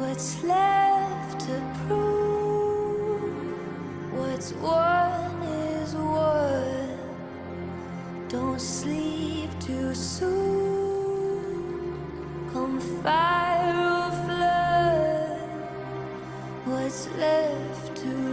what's left to prove. What's won is won. Don't sleep too soon. Come fire or flood. What's left to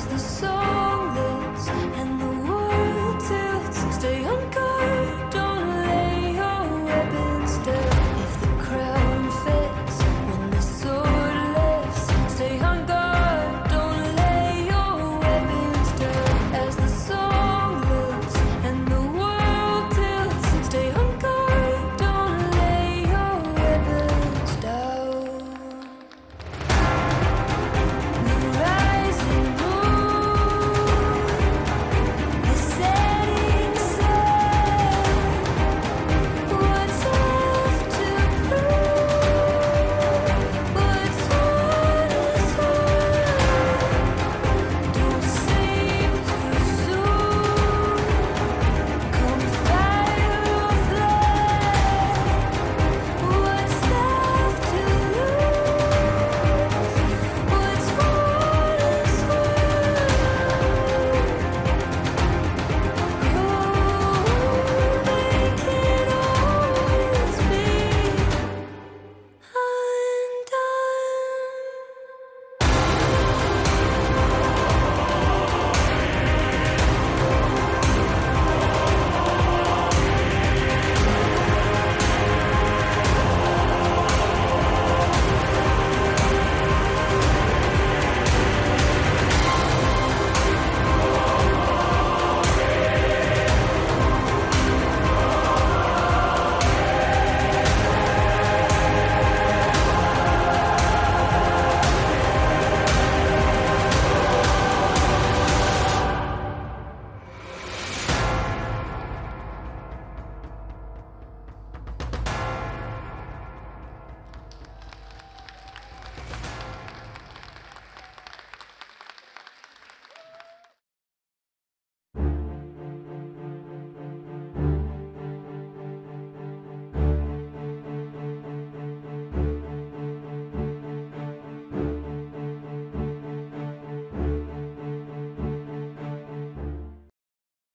is the soul